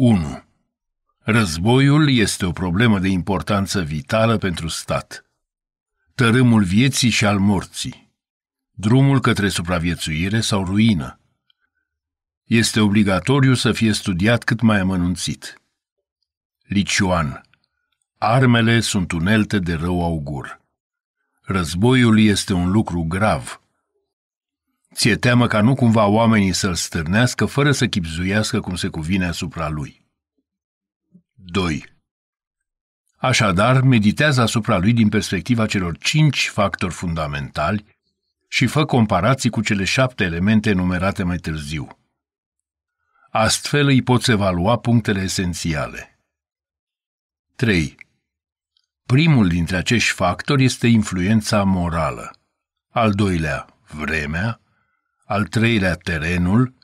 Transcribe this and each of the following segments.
1. Războiul este o problemă de importanță vitală pentru stat. Tărâmul vieții și al morții. Drumul către supraviețuire sau ruină. Este obligatoriu să fie studiat cât mai amănunțit. Licioan. Armele sunt unelte de rău augur. Războiul este un lucru grav. Ție teamă ca nu cumva oamenii să-l stârnească fără să chipzuiască cum se cuvine asupra lui. 2. Așadar, meditează asupra lui din perspectiva celor cinci factori fundamentali și fă comparații cu cele șapte elemente enumerate mai târziu. Astfel îi poți evalua punctele esențiale. 3. Primul dintre acești factori este influența morală, al doilea, vremea, al treilea, terenul,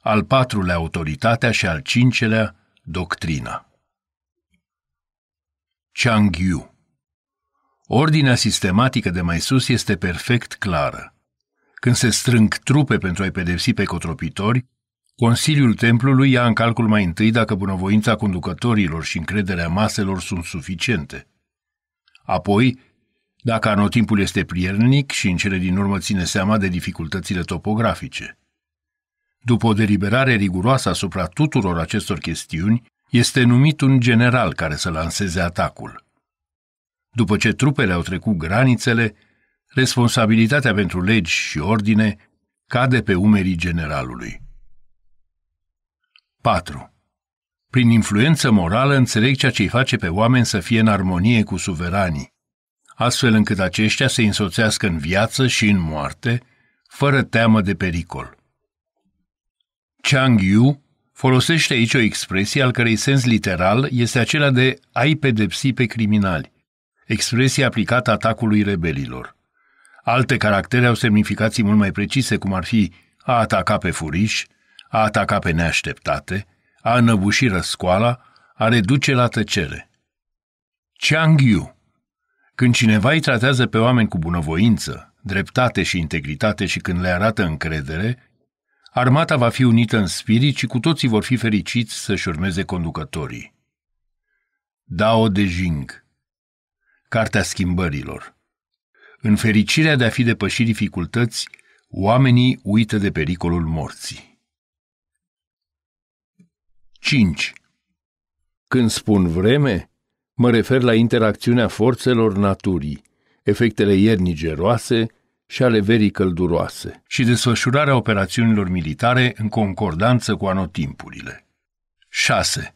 al patrulea, autoritatea și al cincelea, doctrina. Changyu Ordinea sistematică de mai sus este perfect clară. Când se strâng trupe pentru a-i pedepsi pe cotropitori, Consiliul Templului ia în calcul mai întâi dacă bunăvoința conducătorilor și încrederea maselor sunt suficiente. Apoi, dacă anotimpul este prielnic și în cele din urmă ține seama de dificultățile topografice. După o deliberare riguroasă asupra tuturor acestor chestiuni, este numit un general care să lanseze atacul. După ce trupele au trecut granițele, responsabilitatea pentru legi și ordine cade pe umerii generalului. 4. Prin influență morală înțeleg ceea ce îi face pe oameni să fie în armonie cu suveranii, astfel încât aceștia să însoțească în viață și în moarte, fără teamă de pericol. Chang Yu folosește aici o expresie al cărei sens literal este acela de a-i pedepsi pe criminali, expresie aplicată atacului rebelilor. Alte caractere au semnificații mult mai precise, cum ar fi a ataca pe furiș, a ataca pe neașteptate, a înăbuși răscoala, a reduce la tăcere. Chang Yu Când cineva îi tratează pe oameni cu bunăvoință, dreptate și integritate și când le arată încredere, armata va fi unită în spirit și cu toții vor fi fericiți să-și urmeze conducătorii. Dao de Jing Cartea schimbărilor În fericirea de a fi depăși dificultăți, oamenii uită de pericolul morții. 5. Când spun vreme, mă refer la interacțiunea forțelor naturii, efectele iernii geroase și ale verii călduroase și desfășurarea operațiunilor militare în concordanță cu anotimpurile. 6.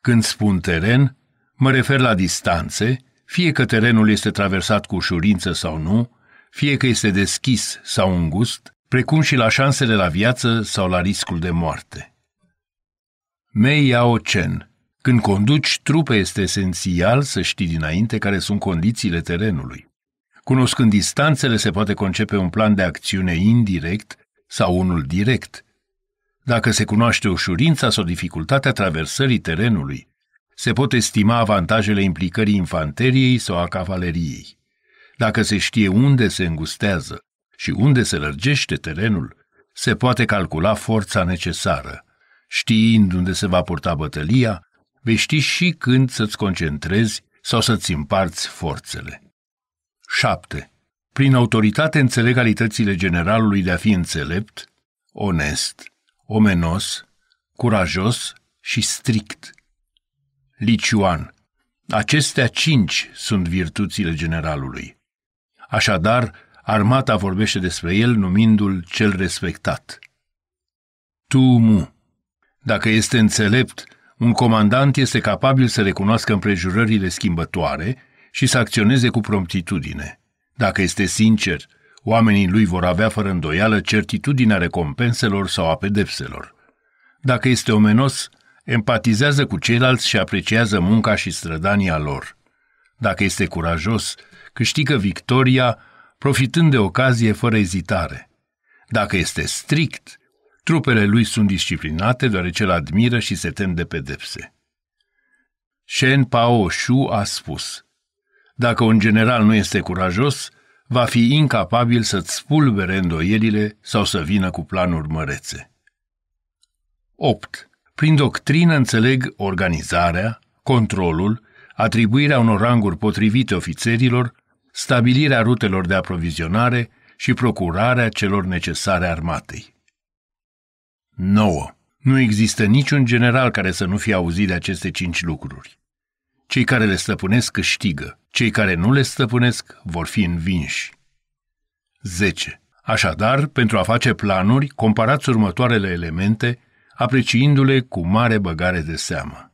Când spun teren, mă refer la distanțe, fie că terenul este traversat cu ușurință sau nu, fie că este deschis sau îngust, precum și la șansele la viață sau la riscul de moarte. Mei Yao Chen. Când conduci trupe, este esențial să știi dinainte care sunt condițiile terenului. Cunoscând distanțele, se poate concepe un plan de acțiune indirect sau unul direct. Dacă se cunoaște ușurința sau dificultatea traversării terenului, se pot estima avantajele implicării infanteriei sau a cavaleriei. Dacă se știe unde se îngustează și unde se lărgește terenul, se poate calcula forța necesară. Știind unde se va purta bătălia, vei ști și când să-ți concentrezi sau să-ți împarți forțele. 7. Prin autoritate înțeleg calitățile generalului de a fi înțelept, onest, omenos, curajos și strict. Licioan. Acestea cinci sunt virtuțile generalului. Așadar, armata vorbește despre el numindu-l cel respectat. Tu mu. Dacă este înțelept, un comandant este capabil să recunoască împrejurările schimbătoare și să acționeze cu promptitudine. Dacă este sincer, oamenii lui vor avea fără îndoială certitudinea recompenselor sau a pedepselor. Dacă este omenos, empatizează cu ceilalți și apreciază munca și strădania lor. Dacă este curajos, câștigă victoria, profitând de ocazie fără ezitare. Dacă este strict, Trupele lui sunt disciplinate deoarece îl admiră și se tem de pedepse. Shen Pao Shu a spus, Dacă un general nu este curajos, va fi incapabil să-ți spulbere îndoierile sau să vină cu planuri mărețe. 8. Prin doctrină înțeleg organizarea, controlul, atribuirea unor ranguri potrivite ofițerilor, stabilirea rutelor de aprovizionare și procurarea celor necesare armatei. 9. Nu există niciun general care să nu fie auzit de aceste cinci lucruri. Cei care le stăpânesc câștigă, cei care nu le stăpânesc vor fi învinși. 10. Așadar, pentru a face planuri, comparați următoarele elemente, apreciindu-le cu mare băgare de seamă.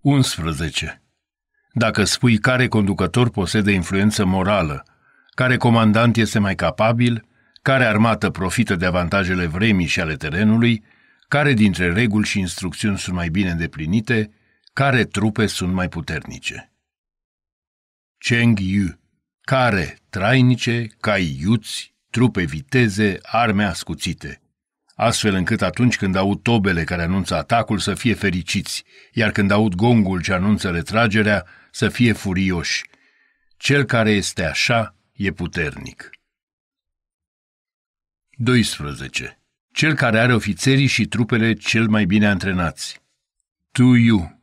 11. Dacă spui care conducător posedă influență morală, care comandant este mai capabil, care armată profită de avantajele vremii și ale terenului, care dintre reguli și instrucțiuni sunt mai bine îndeplinite, care trupe sunt mai puternice. Cheng Yu care trainice, cai iuți, trupe viteze, arme ascuțite, astfel încât atunci când aud tobele care anunță atacul să fie fericiți, iar când aud gongul ce anunță retragerea să fie furioși. Cel care este așa e puternic. 12. Cel care are ofițerii și trupele cel mai bine antrenați. Tu Yu.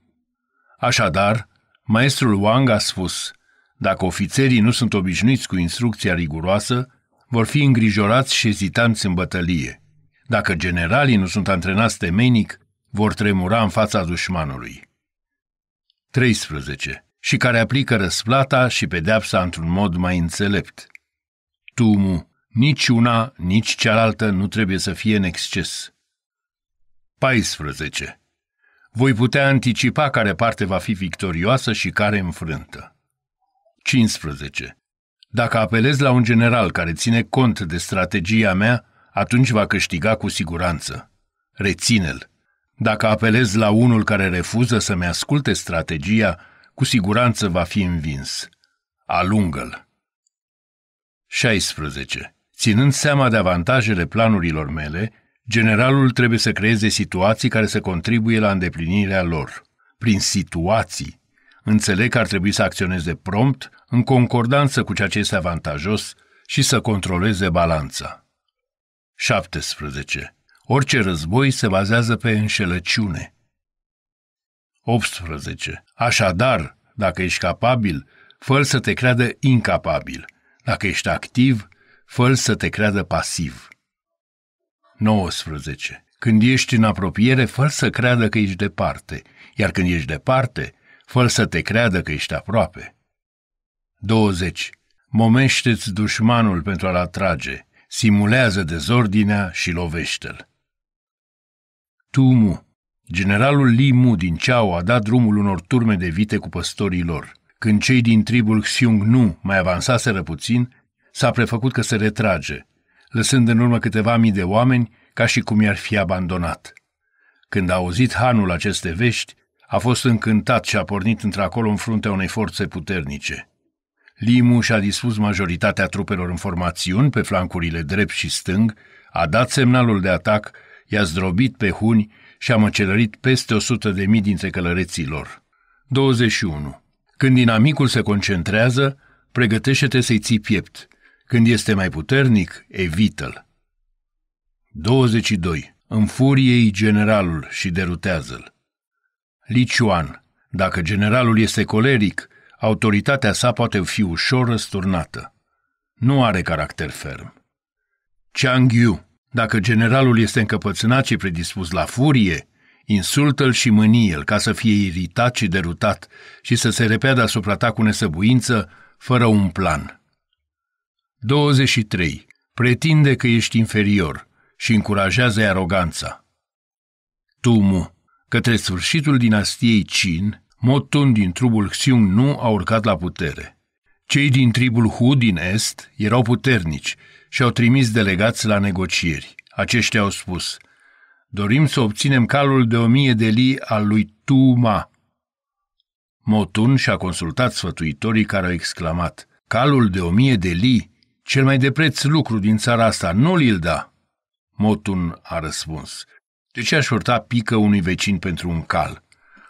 Așadar, maestrul Wang a spus, dacă ofițerii nu sunt obișnuiți cu instrucția riguroasă, vor fi îngrijorați și ezitanți în bătălie. Dacă generalii nu sunt antrenați temenic, vor tremura în fața dușmanului. 13. Și care aplică răsplata și pedeapsa într-un mod mai înțelept. Tumu, nici una, nici cealaltă nu trebuie să fie în exces. 14. Voi putea anticipa care parte va fi victorioasă și care înfrântă. 15. Dacă apelez la un general care ține cont de strategia mea, atunci va câștiga cu siguranță. Reține-l. Dacă apelez la unul care refuză să-mi asculte strategia, cu siguranță va fi învins. Alungă-l. 16. Ținând seama de avantajele planurilor mele, generalul trebuie să creeze situații care să contribuie la îndeplinirea lor. Prin situații, înțeleg că ar trebui să acționeze prompt, în concordanță cu ceea ce este avantajos și să controleze balanța. 17. Orice război se bazează pe înșelăciune. 18. Așadar, dacă ești capabil, fă să te creadă incapabil. Dacă ești activ, fă să te creadă pasiv. 19. Când ești în apropiere, fă să creadă că ești departe, iar când ești departe, fă să te creadă că ești aproape. 20. Momește-ți dușmanul pentru a-l atrage, simulează dezordinea și lovește-l. Tu Mu. Generalul Li Mu din Chao a dat drumul unor turme de vite cu păstorii lor. Când cei din tribul Xiong Nu mai avansaseră puțin, s-a prefăcut că se retrage, lăsând în urmă câteva mii de oameni ca și cum i-ar fi abandonat. Când a auzit hanul aceste vești, a fost încântat și a pornit într-acolo în fruntea unei forțe puternice. Limu și-a dispus majoritatea trupelor în formațiuni pe flancurile drept și stâng, a dat semnalul de atac, i-a zdrobit pe huni și a măcelărit peste o sută de mii dintre călăreții lor. 21. Când inamicul se concentrează, pregătește-te să-i ții piept. Când este mai puternic, evită-l. 22. Înfurie-i generalul și derutează-l. Liciuan. Dacă generalul este coleric, autoritatea sa poate fi ușor răsturnată. Nu are caracter ferm. Chang Yu. Dacă generalul este încăpățânat și predispus la furie, insultă-l și mânie-l ca să fie iritat și derutat și să se repeadă asupra ta cu nesăbuință, fără un plan. 23. Pretinde că ești inferior și încurajează aroganța. Tumu. Către sfârșitul dinastiei Qin, Motun din tribul Xiong nu a urcat la putere. Cei din tribul Hu din est erau puternici și au trimis delegați la negocieri. Aceștia au spus, dorim să obținem calul de o mie de li al lui Tu Ma. Motun și-a consultat sfătuitorii care au exclamat, calul de o mie de li, cel mai de preț lucru din țara asta, nu l da. Motun a răspuns, de ce aș furta pică unui vecin pentru un cal?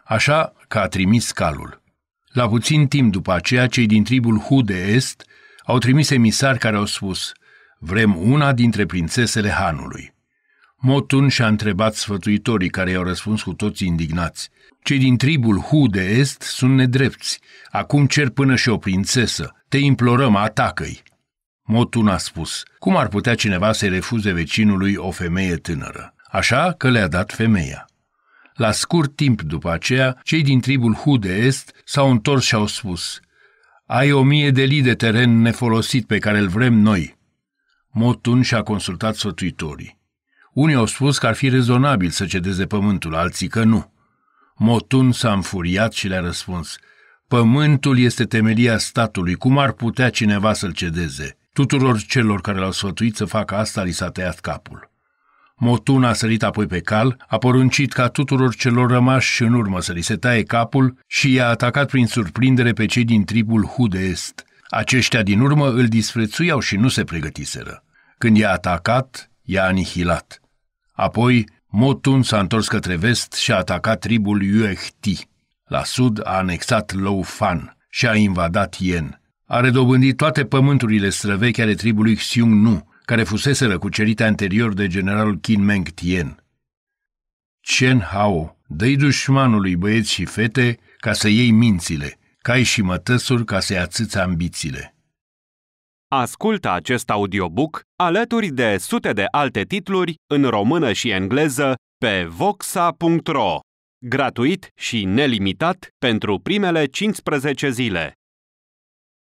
Așa că a trimis calul. La puțin timp după aceea, cei din tribul Hu de Est au trimis emisari care au spus Vrem una dintre prințesele Hanului. Motun și-a întrebat sfătuitorii care i-au răspuns cu toți indignați. Cei din tribul Hu de Est sunt nedrepți. Acum cer până și o prințesă. Te implorăm, atacă-i. Motun a spus, cum ar putea cineva să-i refuze vecinului o femeie tânără? Așa că le-a dat femeia. La scurt timp după aceea, cei din tribul Hu de Est s-au întors și au spus, Ai o mie de lii de teren nefolosit pe care îl vrem noi. Motun și-a consultat sfătuitorii. Unii au spus că ar fi rezonabil să cedeze pământul, alții că nu. Motun s-a înfuriat și le-a răspuns, Pământul este temelia statului, cum ar putea cineva să-l cedeze? Tuturor celor care l-au sfătuit să facă asta li s-a tăiat capul. Motun a sărit apoi pe cal, a poruncit ca tuturor celor rămași în urmă să li se taie capul și i-a atacat prin surprindere pe cei din tribul Hu de Est. Aceștia din urmă îl disprețuiau și nu se pregătiseră. Când i-a atacat, i-a anihilat. Apoi, Motun s-a întors către vest și a atacat tribul Yuehti. La sud a anexat Fan și a invadat Yen. A redobândit toate pământurile străvechi ale tribului Xiong Nu, care fusese răcucerite anterior de generalul Qin Meng Tien. Chen Hao, dă dușmanului băieți și fete ca să iei mințile, cai și mătăsuri ca să-i atâți ambițiile. Ascultă acest audiobook alături de sute de alte titluri în română și engleză pe voxa.ro. Gratuit și nelimitat pentru primele 15 zile.